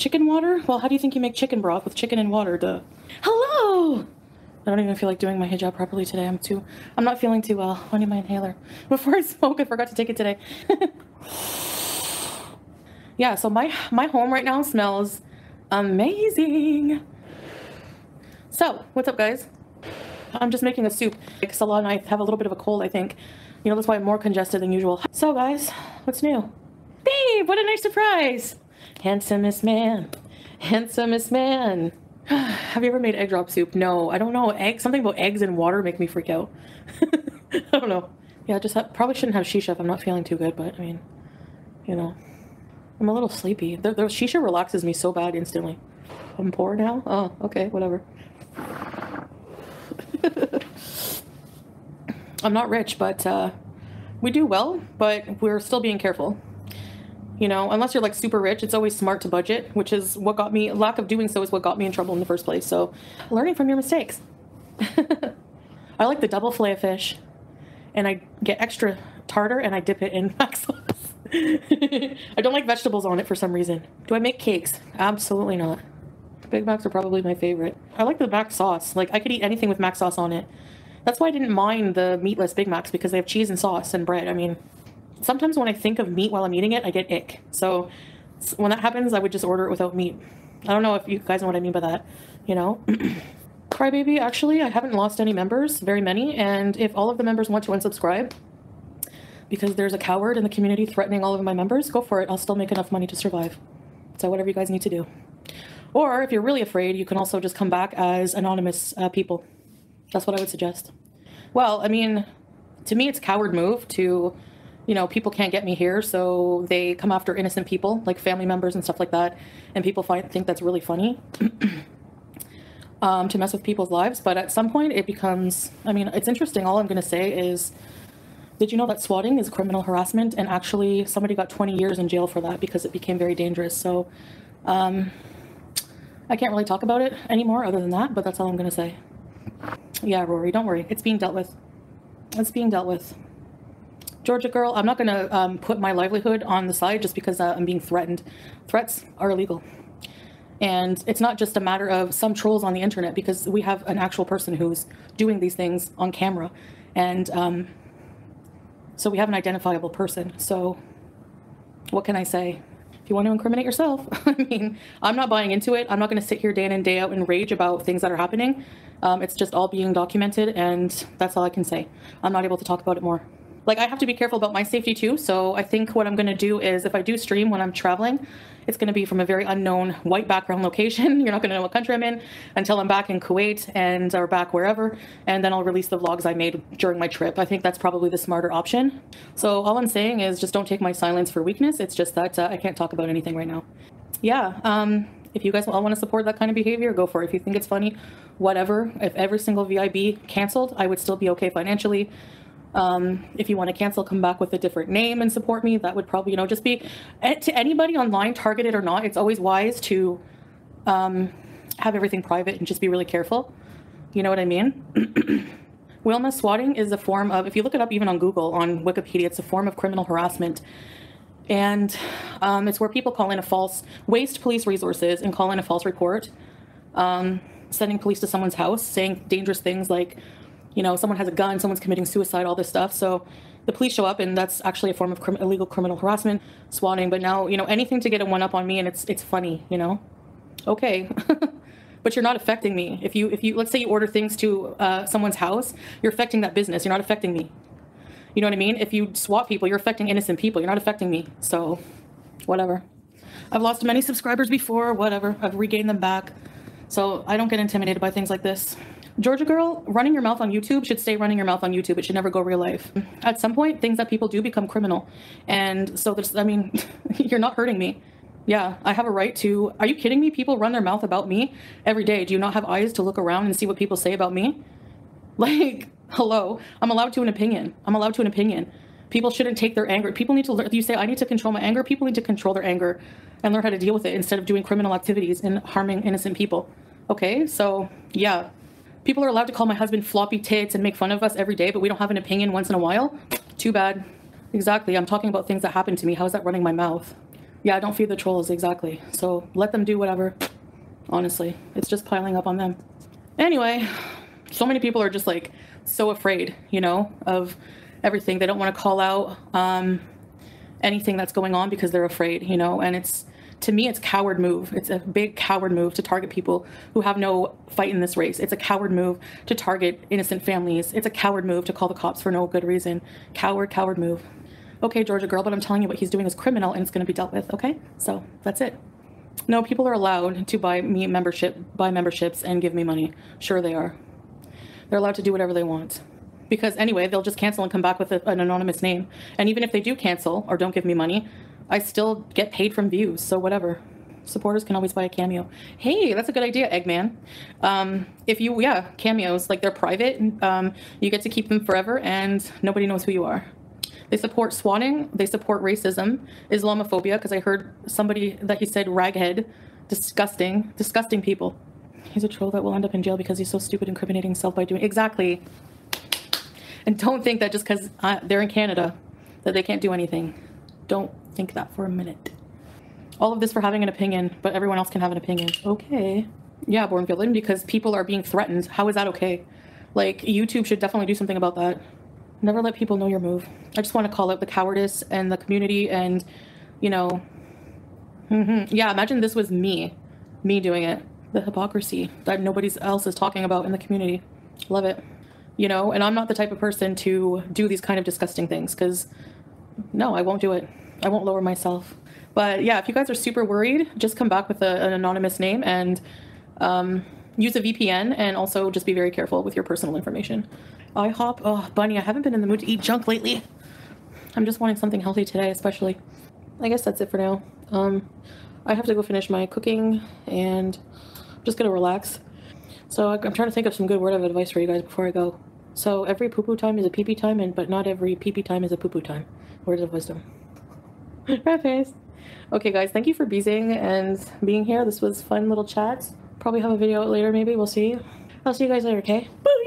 Chicken water? Well, how do you think you make chicken broth with chicken and water? Duh. Hello! I don't even feel like doing my hijab properly today. I'm too, I'm not feeling too well. I need my inhaler. Before I smoke, I forgot to take it today. yeah, so my, my home right now smells amazing. So, what's up guys? I'm just making a soup. Like Salah and I have a little bit of a cold, I think. You know, that's why I'm more congested than usual. So guys, what's new? Babe, what a nice surprise! Handsomest man, handsomest man. Have you ever made egg drop soup? No, I don't know. Egg, something about eggs and water make me freak out. I don't know. Yeah, I just probably shouldn't have shisha if I'm not feeling too good, but I mean, you know, I'm a little sleepy. The, the shisha relaxes me so bad instantly. I'm poor now? Oh, okay, whatever. I'm not rich, but uh, we do well, but we're still being careful. You know, unless you're like super rich, it's always smart to budget, which is what got me, lack of doing so is what got me in trouble in the first place. So learning from your mistakes. I like the double fillet of fish and I get extra tartar and I dip it in mac sauce. I don't like vegetables on it for some reason. Do I make cakes? Absolutely not. Big Macs are probably my favorite. I like the mac sauce. Like I could eat anything with mac sauce on it. That's why I didn't mind the meatless Big Macs because they have cheese and sauce and bread. I mean, sometimes when I think of meat while I'm eating it, I get ick. So when that happens, I would just order it without meat. I don't know if you guys know what I mean by that, you know? Crybaby, actually, I haven't lost any members, very many, and if all of the members want to unsubscribe, because there's a coward in the community threatening all of my members, go for it. I'll still make enough money to survive. So whatever you guys need to do. Or if you're really afraid, you can also just come back as anonymous uh, people. That's what I would suggest. Well, I mean, to me, it's coward move to, you know, people can't get me here, so they come after innocent people, like family members and stuff like that, and people find think that's really funny. um, to mess with people's lives, but at some point it becomes, I mean, it's interesting. All I'm going to say is, did you know that swatting is criminal harassment? And actually, somebody got 20 years in jail for that because it became very dangerous. So, um, I can't really talk about it anymore other than that, but that's all I'm going to say. Yeah, Rory, don't worry. It's being dealt with. It's being dealt with. Georgia girl, I'm not going to um, put my livelihood on the side just because uh, I'm being threatened. Threats are illegal. And it's not just a matter of some trolls on the internet because we have an actual person who's doing these things on camera. And um, so we have an identifiable person. So what can I say? If you want to incriminate yourself, I mean, I'm not buying into it. I'm not going to sit here day in and day out and rage about things that are happening. Um, it's just all being documented, and that's all I can say. I'm not able to talk about it more. Like, I have to be careful about my safety too, so I think what I'm going to do is if I do stream when I'm traveling, it's going to be from a very unknown white background location. You're not going to know what country I'm in until I'm back in Kuwait and or back wherever, and then I'll release the vlogs I made during my trip. I think that's probably the smarter option. So all I'm saying is just don't take my silence for weakness. It's just that uh, I can't talk about anything right now. Yeah, um, if you guys all want to support that kind of behavior, go for it. If you think it's funny, whatever. If every single VIB canceled, I would still be okay financially. Um, if you want to cancel, come back with a different name and support me. That would probably, you know, just be eh, to anybody online, targeted or not. It's always wise to um, have everything private and just be really careful. You know what I mean? Wilma swatting is a form of, if you look it up even on Google, on Wikipedia, it's a form of criminal harassment. And um, it's where people call in a false, waste police resources and call in a false report, um, sending police to someone's house, saying dangerous things like, you know, someone has a gun, someone's committing suicide, all this stuff. So the police show up, and that's actually a form of illegal criminal harassment, swatting. But now, you know, anything to get a one up on me, and it's it's funny, you know. Okay, but you're not affecting me. If you if you let's say you order things to uh, someone's house, you're affecting that business. You're not affecting me. You know what I mean? If you swat people, you're affecting innocent people. You're not affecting me. So, whatever. I've lost many subscribers before. Whatever. I've regained them back. So I don't get intimidated by things like this. Georgia girl, running your mouth on YouTube should stay running your mouth on YouTube. It should never go real life. At some point, things that people do become criminal. And so there's, I mean, you're not hurting me. Yeah, I have a right to. Are you kidding me? People run their mouth about me every day. Do you not have eyes to look around and see what people say about me? Like, hello, I'm allowed to an opinion. I'm allowed to an opinion. People shouldn't take their anger. People need to learn. You say, I need to control my anger. People need to control their anger and learn how to deal with it instead of doing criminal activities and harming innocent people. Okay, so yeah, People are allowed to call my husband floppy tits and make fun of us every day, but we don't have an opinion once in a while. Too bad. Exactly. I'm talking about things that happened to me. How is that running my mouth? Yeah, I don't feed the trolls, exactly. So let them do whatever. Honestly, it's just piling up on them. Anyway, so many people are just like so afraid, you know, of everything. They don't want to call out um, anything that's going on because they're afraid, you know, and it's to me, it's coward move. It's a big coward move to target people who have no fight in this race. It's a coward move to target innocent families. It's a coward move to call the cops for no good reason. Coward, coward move. Okay, Georgia girl, but I'm telling you what he's doing is criminal and it's going to be dealt with. Okay, so that's it. No, people are allowed to buy me membership, buy memberships, and give me money. Sure, they are. They're allowed to do whatever they want. Because anyway, they'll just cancel and come back with a, an anonymous name. And even if they do cancel or don't give me money, I still get paid from views, so whatever. Supporters can always buy a cameo. Hey, that's a good idea, Eggman. Um, if you, yeah, cameos, like they're private, um, you get to keep them forever and nobody knows who you are. They support swatting, they support racism, Islamophobia, because I heard somebody that he said raghead, disgusting, disgusting people. He's a troll that will end up in jail because he's so stupid incriminating himself by doing exactly. And don't think that just because uh, they're in Canada that they can't do anything. Don't think that for a minute. All of this for having an opinion, but everyone else can have an opinion. Okay. Yeah, Born Villain, because people are being threatened. How is that okay? Like, YouTube should definitely do something about that. Never let people know your move. I just want to call out the cowardice and the community and, you know, mm-hmm. yeah, imagine this was me, me doing it. The hypocrisy that nobody else is talking about in the community. Love it. You know, and I'm not the type of person to do these kind of disgusting things because, no, I won't do it. I won't lower myself. But yeah, if you guys are super worried, just come back with a, an anonymous name and um, use a VPN and also just be very careful with your personal information. IHOP, oh, Bunny, I haven't been in the mood to eat junk lately. I'm just wanting something healthy today, especially. I guess that's it for now. Um, I have to go finish my cooking and I'm just gonna relax. So I'm trying to think of some good word of advice for you guys before I go. So every poo poo time is a pee pee time, and but not every pee pee time is a poo poo time. Words of wisdom. Red face. Okay, guys, thank you for beezing and being here. This was fun little chat. Probably have a video later, maybe. We'll see. I'll see you guys later, okay? Boo!